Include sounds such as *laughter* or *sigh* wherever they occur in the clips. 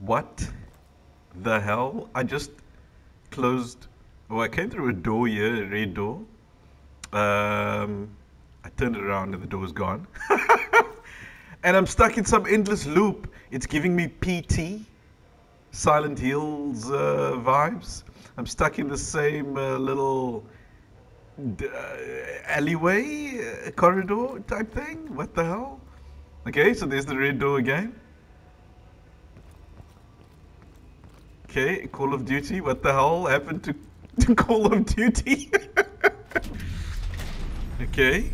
What the hell? I just closed. Oh, I came through a door here, a red door. Um, I turned it around and the door was gone. *laughs* and I'm stuck in some endless loop. It's giving me PT, Silent Hills uh, vibes. I'm stuck in the same uh, little d- uh, alleyway, uh, corridor type thing. What the hell? Okay, so there's the red door again. Okay, Call of Duty. What the hell happened to, *laughs* to Call of Duty? *laughs* okay.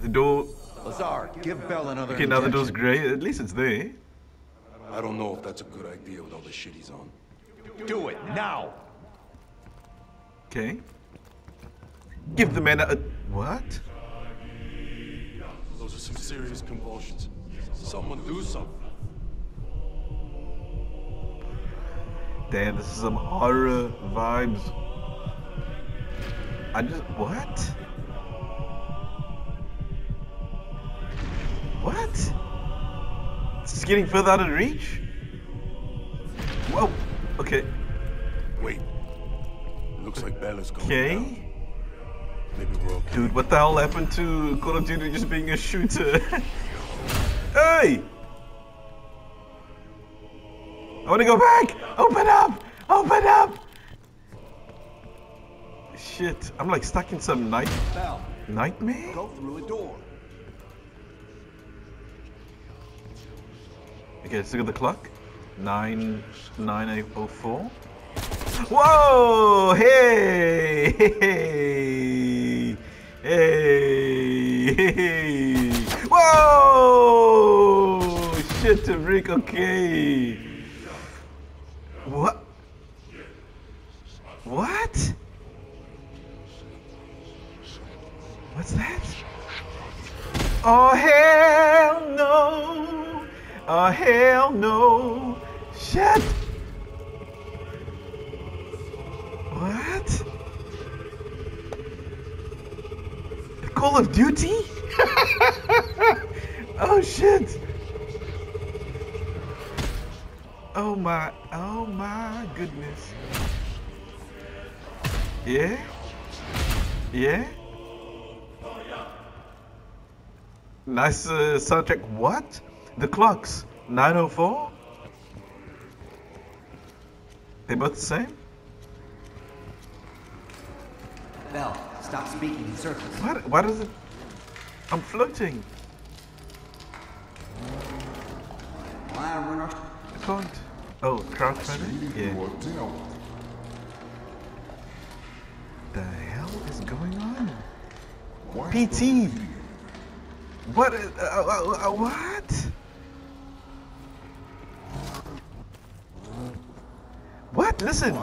The door. Lazar, give Bell another Okay, now the door's grey. At least it's there. I don't know if that's a good idea with all the shit he's on. Do it, now! Okay. Give the man a. What? Those are some serious convulsions. Someone do something. Damn, this is some horror vibes. I just. What? What? This is getting further out of reach? Whoa. Okay. Wait. Looks like Bella's going Okay. down. Maybe we're okay. Dude, what the hell happened to Call of Duty just being a shooter? *laughs* hey! I wanna go back! Open up! Open up! Shit, I'm like stuck in some night Bell, nightmare? go through a door. Okay, let's look at the clock. Nine nine eight oh four. Whoa! Hey! *laughs* Hey! Hey! *laughs* hey. Whoa! Shit to break. Okay. What? What? What's that? Oh hell no! Oh hell no! Shit! What? Call of Duty? *laughs* oh shit! Oh my, oh my goodness. Yeah? Yeah? Nice uh, soundtrack. What? The clocks. 904? They both the same? Bell, stop speaking in circles. What? Why does it... I'm floating. Why run our... I can't. Oh, crowdfunding? Yeah. The hell is going on? PT! What? is- Uh, uh, uh, what? What? Listen.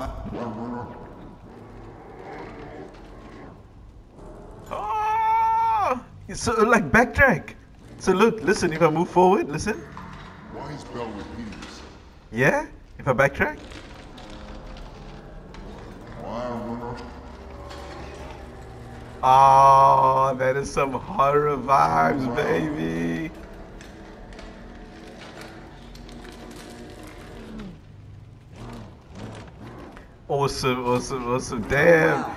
Oh! So like backtrack. So look, listen. If I move forward, listen. Why is Bell with Peters? Yeah. If I backtrack. Oh, that is some horror vibes, baby. Awesome, awesome, awesome. Damn.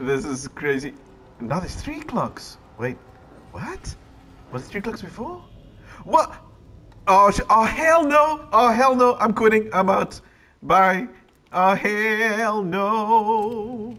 This is crazy. Now there's three clocks. Wait, what? Was it three clocks before? What? Oh, oh hell no! Oh hell no! I'm quitting. I'm out. Bye. Oh hell no!